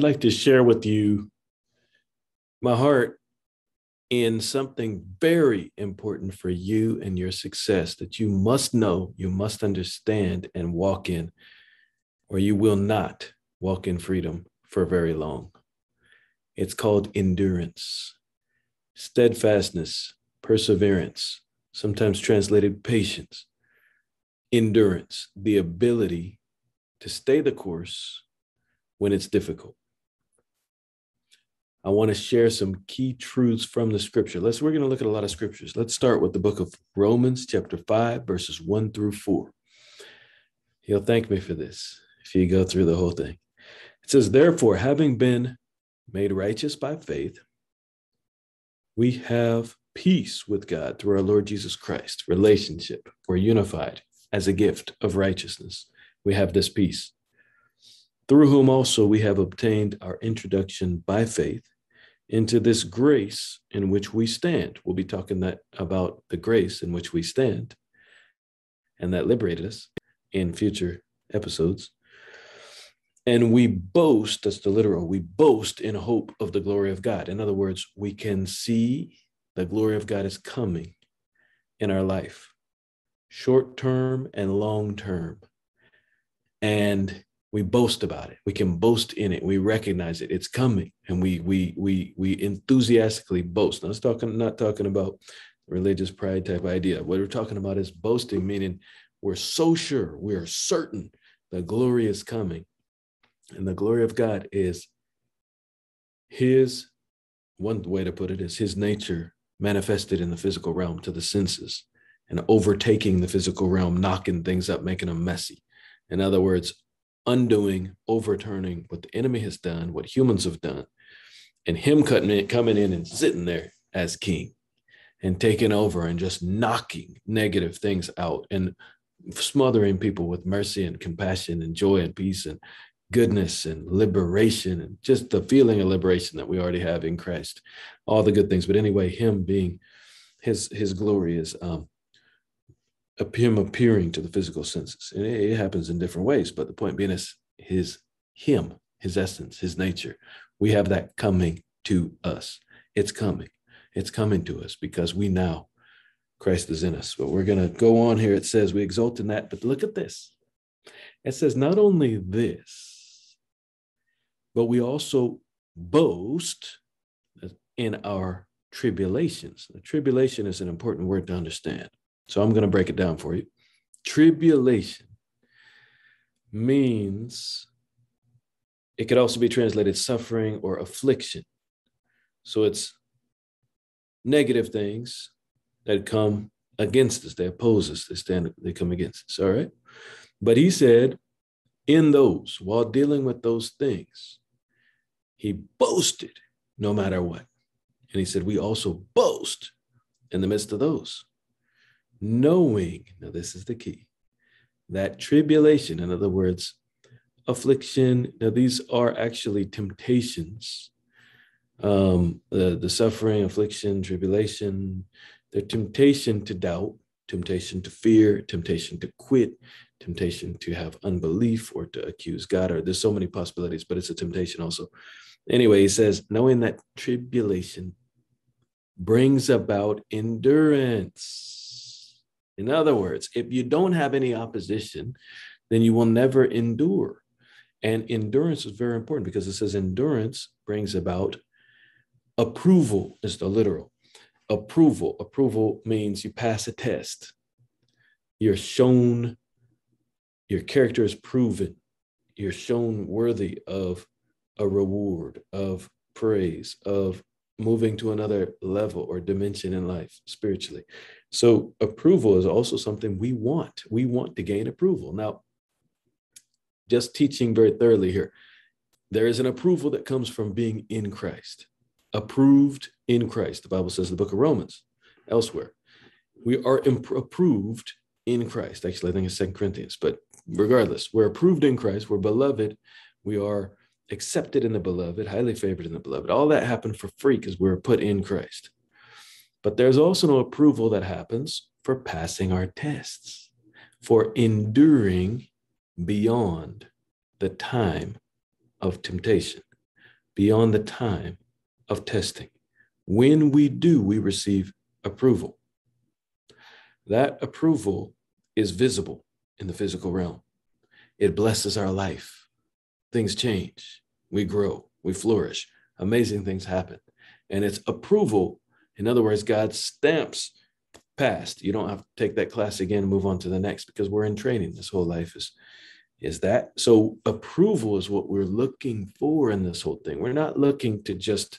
I'd like to share with you my heart in something very important for you and your success that you must know, you must understand, and walk in, or you will not walk in freedom for very long. It's called endurance, steadfastness, perseverance, sometimes translated patience, endurance, the ability to stay the course when it's difficult. I want to share some key truths from the scripture. Let's we're going to look at a lot of scriptures. Let's start with the book of Romans chapter 5 verses 1 through 4. He'll thank me for this if you go through the whole thing. It says therefore having been made righteous by faith we have peace with God through our Lord Jesus Christ. Relationship. We're unified as a gift of righteousness. We have this peace through whom also we have obtained our introduction by faith into this grace in which we stand. We'll be talking that about the grace in which we stand and that liberated us in future episodes. And we boast, that's the literal, we boast in hope of the glory of God. In other words, we can see the glory of God is coming in our life, short term and long term. And we boast about it. We can boast in it. We recognize it. It's coming. And we we we we enthusiastically boast. Now let's talking not talking about religious pride type idea. What we're talking about is boasting meaning we're so sure we're certain the glory is coming. And the glory of god is his one way to put it is his nature manifested in the physical realm to the senses and overtaking the physical realm knocking things up making them messy. In other words undoing, overturning what the enemy has done, what humans have done, and him in, coming in and sitting there as king and taking over and just knocking negative things out and smothering people with mercy and compassion and joy and peace and goodness and liberation and just the feeling of liberation that we already have in Christ, all the good things. But anyway, him being his his glory is um, him appearing to the physical senses. And it, it happens in different ways, but the point being is his him, his essence, his nature. We have that coming to us. It's coming. It's coming to us because we now Christ is in us. But we're going to go on here. It says we exult in that, but look at this. It says not only this, but we also boast in our tribulations. The tribulation is an important word to understand. So I'm going to break it down for you. Tribulation means it could also be translated suffering or affliction. So it's negative things that come against us, they oppose us, they stand, they come against us. All right. But he said, in those, while dealing with those things, he boasted no matter what. And he said, we also boast in the midst of those knowing, now this is the key, that tribulation, in other words, affliction, now these are actually temptations. Um, the, the suffering, affliction, tribulation, the temptation to doubt, temptation to fear, temptation to quit, temptation to have unbelief or to accuse God, or there's so many possibilities, but it's a temptation also. Anyway, he says, knowing that tribulation brings about endurance in other words, if you don't have any opposition, then you will never endure. And endurance is very important because it says endurance brings about approval, is the literal. Approval. Approval means you pass a test. You're shown, your character is proven. You're shown worthy of a reward, of praise, of moving to another level or dimension in life spiritually. So approval is also something we want. We want to gain approval. Now, just teaching very thoroughly here, there is an approval that comes from being in Christ. approved in Christ. The Bible says in the book of Romans, elsewhere. We are imp- approved in Christ. Actually, I think it's Second Corinthians, but regardless, we're approved in Christ. We're beloved. We are accepted in the beloved, highly favored in the beloved. All that happened for free because we were put in Christ. But there's also no approval that happens for passing our tests, for enduring beyond the time of temptation, beyond the time of testing. When we do, we receive approval. That approval is visible in the physical realm. It blesses our life. Things change. We grow. We flourish. Amazing things happen. And it's approval. In other words, God stamps passed. You don't have to take that class again and move on to the next because we're in training. This whole life is is that. So approval is what we're looking for in this whole thing. We're not looking to just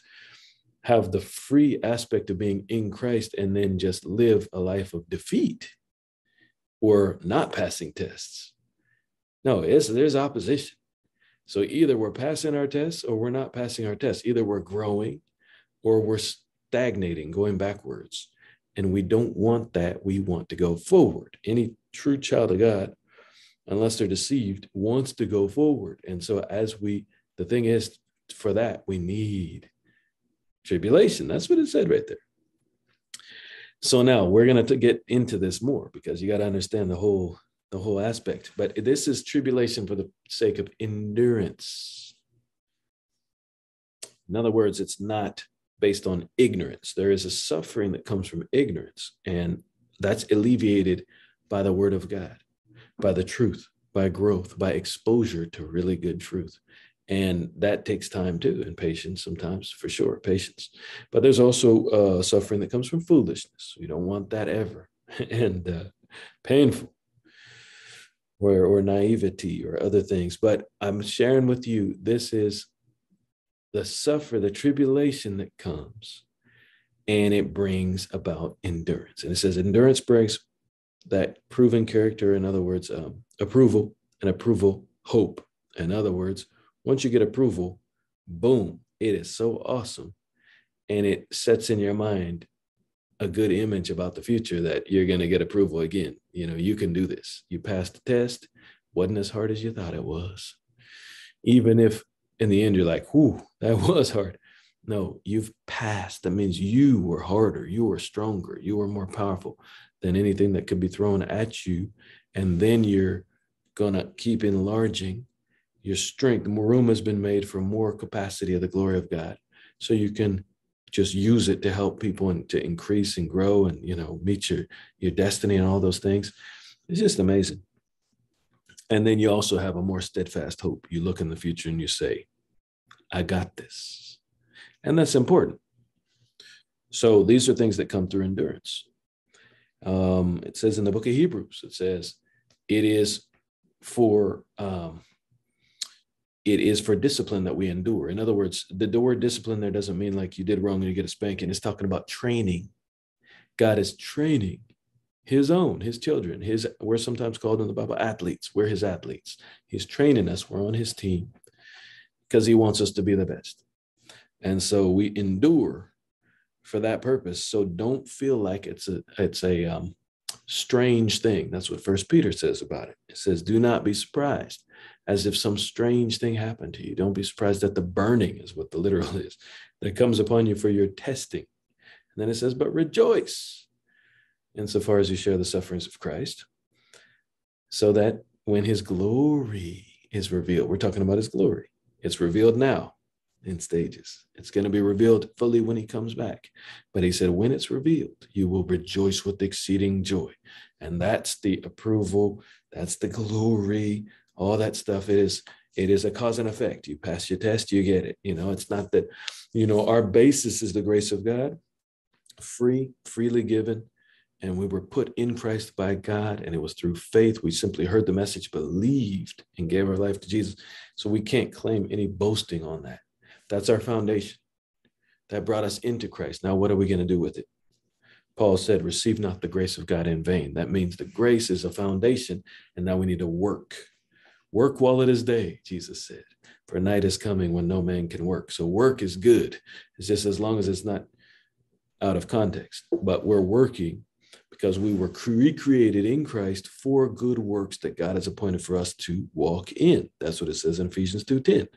have the free aspect of being in Christ and then just live a life of defeat or not passing tests. No, it's, there's opposition. So either we're passing our tests or we're not passing our tests. Either we're growing or we're stagnating, going backwards. And we don't want that. We want to go forward. Any true child of God, unless they're deceived, wants to go forward. And so, as we, the thing is, for that, we need tribulation. That's what it said right there. So now we're going to get into this more because you got to understand the whole the whole aspect. But this is tribulation for the sake of endurance. In other words, it's not based on ignorance. There is a suffering that comes from ignorance, and that's alleviated by the word of God, by the truth, by growth, by exposure to really good truth and that takes time too and patience sometimes for sure patience but there's also uh, suffering that comes from foolishness we don't want that ever and uh, painful or, or naivety or other things but i'm sharing with you this is the suffer the tribulation that comes and it brings about endurance and it says endurance brings that proven character in other words um, approval and approval hope in other words once you get approval, boom, it is so awesome. And it sets in your mind a good image about the future that you're going to get approval again. You know, you can do this. You passed the test, wasn't as hard as you thought it was. Even if in the end you're like, whew, that was hard. No, you've passed. That means you were harder, you were stronger, you were more powerful than anything that could be thrown at you. And then you're going to keep enlarging your strength, more room has been made for more capacity of the glory of God. So you can just use it to help people and to increase and grow and you know meet your your destiny and all those things. It's just amazing. And then you also have a more steadfast hope. You look in the future and you say, I got this. And that's important. So these are things that come through endurance. Um, it says in the book of Hebrews, it says, it is for um, it is for discipline that we endure. In other words, the, the word discipline there doesn't mean like you did wrong and you get a spanking. It's talking about training. God is training his own, his children. His we're sometimes called in the Bible athletes. We're his athletes. He's training us. We're on his team because he wants us to be the best. And so we endure for that purpose. So don't feel like it's a it's a um, strange thing. That's what First Peter says about it. It says, "Do not be surprised." As if some strange thing happened to you. Don't be surprised that the burning is what the literal is that comes upon you for your testing. And then it says, but rejoice insofar as you share the sufferings of Christ, so that when his glory is revealed, we're talking about his glory, it's revealed now in stages. It's going to be revealed fully when he comes back. But he said, when it's revealed, you will rejoice with exceeding joy. And that's the approval, that's the glory, all that stuff it is it is a cause and effect. You pass your test you get it. You know it's not that you know our basis is the grace of god free freely given and we were put in christ by god and it was through faith we simply heard the message believed and gave our life to jesus. So we can't claim any boasting on that. That's our foundation. That brought us into christ. Now what are we going to do with it? Paul said, Receive not the grace of God in vain. That means the grace is a foundation, and now we need to work Work while it is day, Jesus said. For night is coming when no man can work. So work is good. It's just as long as it's not out of context, but we're working because we were recreated in Christ for good works that God has appointed for us to walk in. That's what it says in Ephesians 2:10.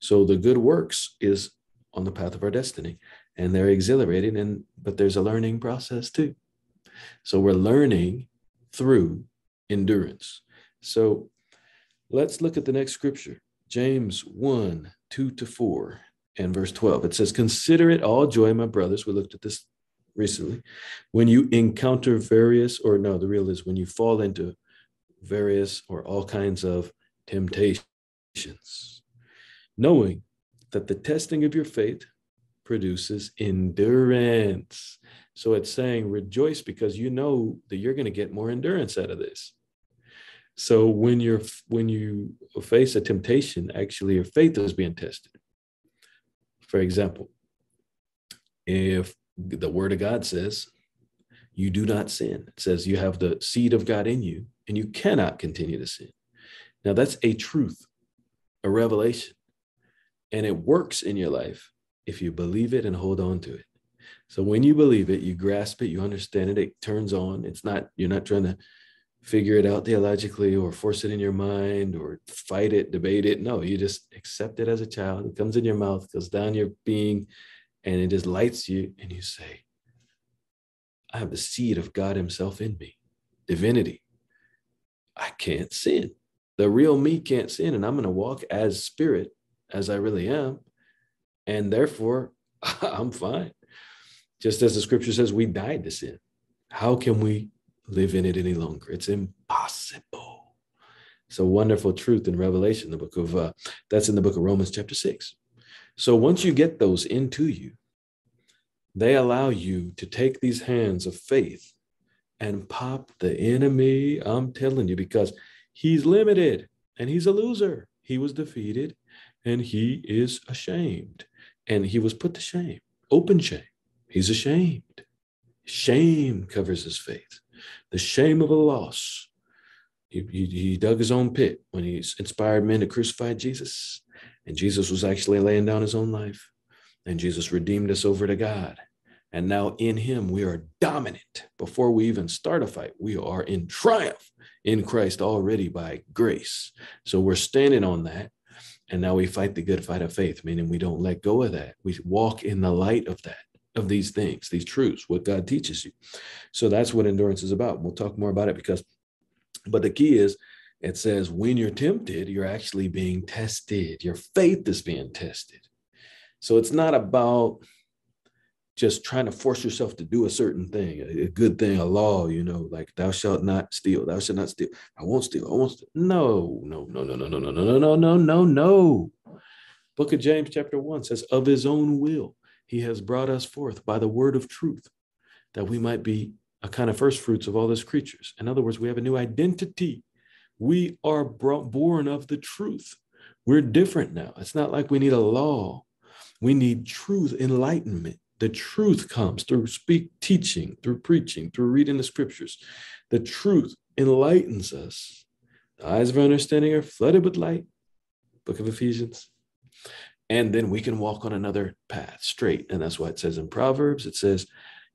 So the good works is on the path of our destiny and they're exhilarating and but there's a learning process too. So we're learning through endurance. So let's look at the next scripture. James 1 2 to 4 and verse 12. It says, Consider it all joy, my brothers. We looked at this recently. When you encounter various, or no, the real is when you fall into various or all kinds of temptations, knowing that the testing of your faith produces endurance. So it's saying rejoice because you know that you're going to get more endurance out of this. So when you're when you face a temptation, actually your faith is being tested. For example, if the word of God says you do not sin, it says you have the seed of God in you and you cannot continue to sin. Now that's a truth, a revelation, and it works in your life if you believe it and hold on to it. So when you believe it, you grasp it, you understand it, it turns on. It's not, you're not trying to figure it out theologically or force it in your mind or fight it, debate it. No, you just accept it as a child. It comes in your mouth, goes down your being, and it just lights you. And you say, I have the seed of God Himself in me, divinity. I can't sin. The real me can't sin. And I'm going to walk as spirit, as I really am. And therefore, I'm fine. Just as the scripture says, we died to sin. How can we live in it any longer. It's impossible. It's a wonderful truth in Revelation, the book of uh, that's in the book of Romans, chapter six. So once you get those into you, they allow you to take these hands of faith and pop the enemy. I'm telling you, because he's limited and he's a loser. He was defeated and he is ashamed. And he was put to shame, open shame. He's ashamed. Shame covers his faith the shame of a loss. He, he, he dug his own pit when he inspired men to crucify Jesus. And Jesus was actually laying down his own life. And Jesus redeemed us over to God. And now in him, we are dominant. Before we even start a fight, we are in triumph in Christ already by grace. So we're standing on that. And now we fight the good fight of faith, meaning we don't let go of that. We walk in the light of that of these things, these truths, what God teaches you. So that's what endurance is about. We'll talk more about it because, but the key is it says when you're tempted, you're actually being tested. Your faith is being tested. So it's not about just trying to force yourself to do a certain thing, a, good thing, a law, you know, like thou shalt not steal, thou shalt not steal. I won't steal. I won't steal. No, no, no, no, no, no, no, no, no, no, no, no. Book of James, chapter one says, of his own will he has brought us forth by the word of truth, that we might be a kind of first fruits of all his creatures. In other words, we have a new identity. We are brought, born of the truth. We're different now. It's not like we need a law. We need truth, enlightenment. The truth comes through speak teaching, through preaching, through reading the scriptures. The truth enlightens us. The eyes of our understanding are flooded with light. Book of Ephesians and then we can walk on another path straight. And that's why it says in Proverbs, it says,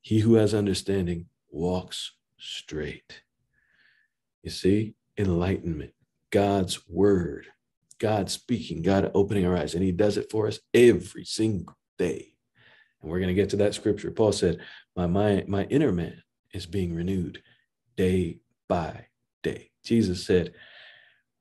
He who has understanding walks straight. You see, enlightenment, God's word, God speaking, God opening our eyes, and He does it for us every single day. And we're going to get to that scripture. Paul said, My mind, my inner man is being renewed day by day. Jesus said,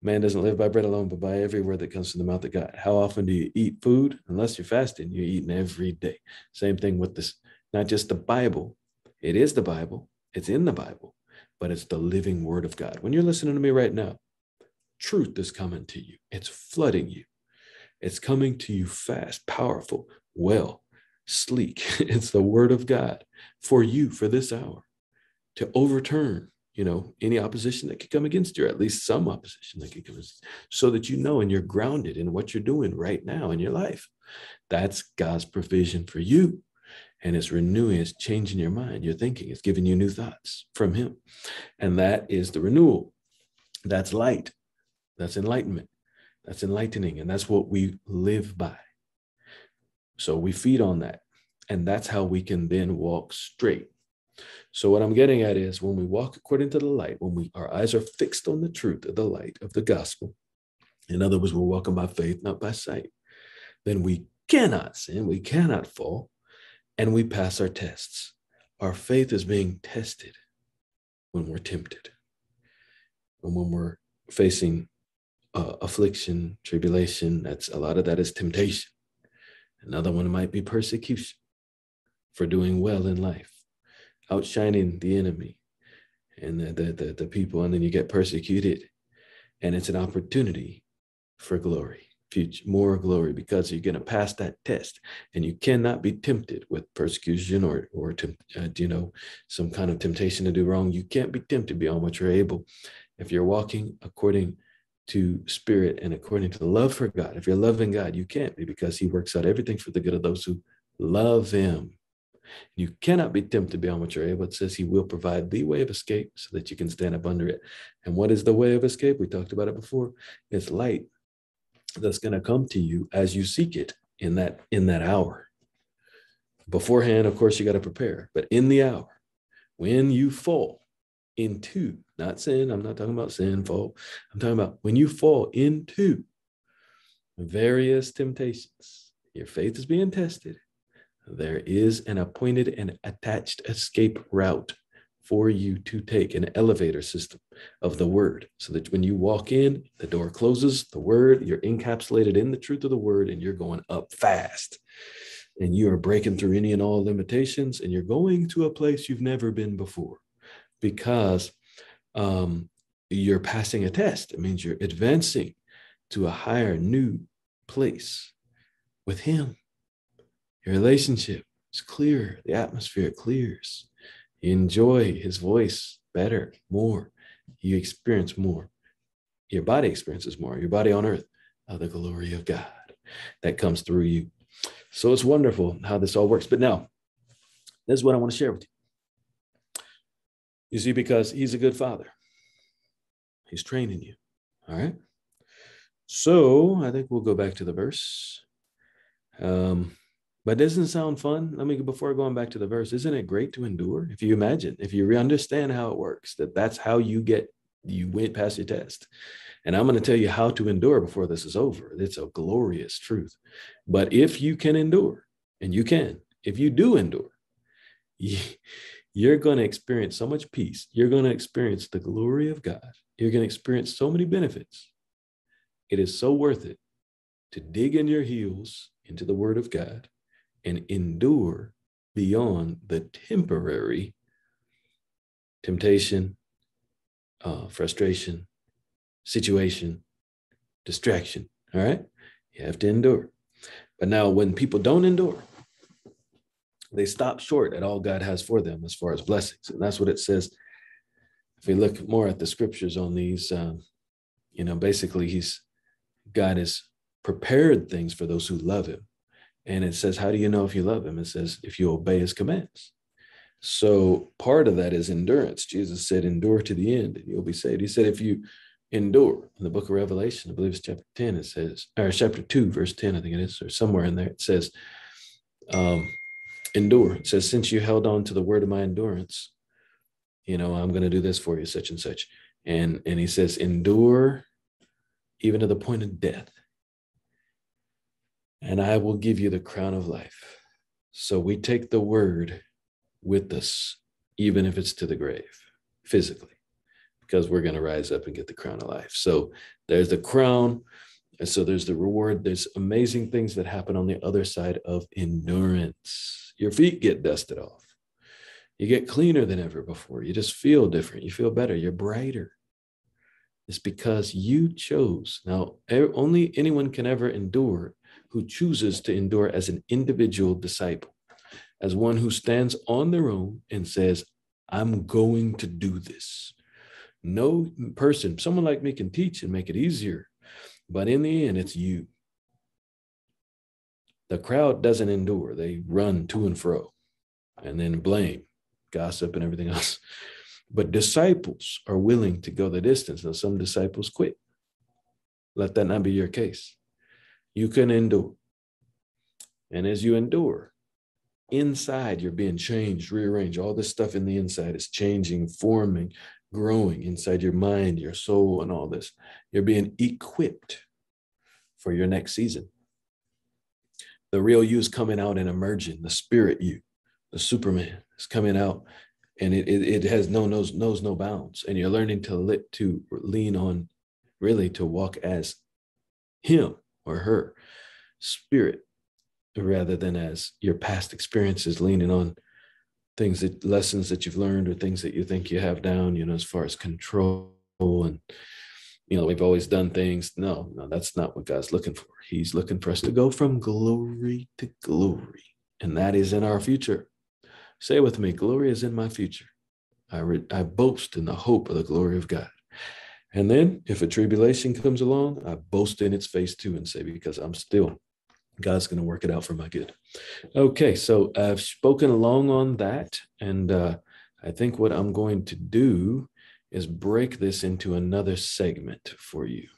Man doesn't live by bread alone, but by every word that comes from the mouth of God. How often do you eat food? Unless you're fasting, you're eating every day. Same thing with this, not just the Bible. It is the Bible, it's in the Bible, but it's the living word of God. When you're listening to me right now, truth is coming to you, it's flooding you. It's coming to you fast, powerful, well, sleek. It's the word of God for you for this hour to overturn you know any opposition that could come against you or at least some opposition that could come against you, so that you know and you're grounded in what you're doing right now in your life that's god's provision for you and it's renewing it's changing your mind your thinking it's giving you new thoughts from him and that is the renewal that's light that's enlightenment That's enlightening. And that's what we live by. So we feed on that. And that's how we can then walk straight. So what I'm getting at is when we walk according to the light, when we our eyes are fixed on the truth of the light of the gospel, in other words, we're walking by faith, not by sight, then we cannot sin, we cannot fall, and we pass our tests. Our faith is being tested when we're tempted, and when we're facing uh, affliction, tribulation. That's a lot of that is temptation. Another one might be persecution for doing well in life, outshining the enemy and the, the, the, the people, and then you get persecuted, and it's an opportunity for glory future, more glory because you're going to pass that test and you cannot be tempted with persecution or or uh, you know some kind of temptation to do wrong. You can't be tempted beyond what you're able. If you're walking according to spirit and according to the love for god if you're loving god you can't be because he works out everything for the good of those who love him you cannot be tempted beyond what you're able. It says he will provide the way of escape so that you can stand up under it. And what is the way of escape? We talked about it before. It's light that's going to come to you as you seek it in that in that hour beforehand of course you got to prepare but in the hour when you fall into not sin i'm not talking about sin fall i'm talking about when you fall into various temptations your faith is being tested there is an appointed and attached escape route for you to take an elevator system of the word so that when you walk in, the door closes, the word, you're encapsulated in the truth of the word, and you're going up fast. And you are breaking through any and all limitations, and you're going to a place you've never been before because um, you're passing a test. It means you're advancing to a higher, new place with Him. Your relationship is clear, the atmosphere clears you enjoy his voice better, more. You experience more. Your body experiences more. Your body on earth of the glory of God that comes through you. So it's wonderful how this all works. But now, this is what I want to share with you. You see, because he's a good father, he's training you. All right. So I think we'll go back to the verse. Um, but doesn't it sound fun? Let me before going back to the verse, isn't it great to endure? If you imagine, if you understand how it works, that that's how you get you went past your test. And I'm going to tell you how to endure before this is over. It's a glorious truth. But if you can endure, and you can, if you do endure, you're going to experience so much peace. You're going to experience the glory of God. You're going to experience so many benefits. It is so worth it to dig in your heels into the word of God and endure beyond the temporary temptation, uh, frustration, situation, distraction. All right. You have to endure. But now, when people don't endure, they stop short at all God has for them as far as blessings. And that's what it says. If we look more at the scriptures on these, um, you know, basically, He's God has prepared things for those who love Him. And it says, How do you know if you love him? It says, If you obey his commands. So part of that is endurance. Jesus said, Endure to the end and you'll be saved. He said, If you endure in the book of Revelation, I believe it's chapter 10, it says, or chapter 2, verse 10, I think it is, or somewhere in there, it says, um, Endure. It says, Since you held on to the word of my endurance, you know, I'm going to do this for you, such and such. And, and he says, Endure even to the point of death and I will give you the crown of life. So we take the word with us, even if it's to the grave, physically, because we're going to rise up and get the crown of life. So there's the crown. And so there's the reward. There's amazing things that happen on the other side of endurance. Your feet get dusted off. You get cleaner than ever before. You just feel different. You feel better. You're brighter. It's because you chose. Now, only anyone can ever endure who chooses to endure as an individual disciple, as one who stands on their own and says, I'm going to do this. No person, someone like me can teach and make it easier, but in the end, it's you. The crowd doesn't endure, they run to and fro and then blame, gossip, and everything else. But disciples are willing to go the distance. Now, some disciples quit. Let that not be your case. You can endure. And as you endure, inside you're being changed, rearranged. All this stuff in the inside is changing, forming, growing inside your mind, your soul, and all this. You're being equipped for your next season. The real you is coming out and emerging, the spirit you, the Superman is coming out and it, it, it has no knows knows no bounds and you're learning to lit to lean on really to walk as him or her spirit rather than as your past experiences leaning on things that lessons that you've learned or things that you think you have down you know as far as control and you know we've always done things no no that's not what god's looking for he's looking for us to go from glory to glory and that is in our future Say with me, glory is in my future. I, re- I boast in the hope of the glory of God. And then if a tribulation comes along, I boast in its face too and say, because I'm still, God's going to work it out for my good. Okay, so I've spoken long on that. And uh, I think what I'm going to do is break this into another segment for you.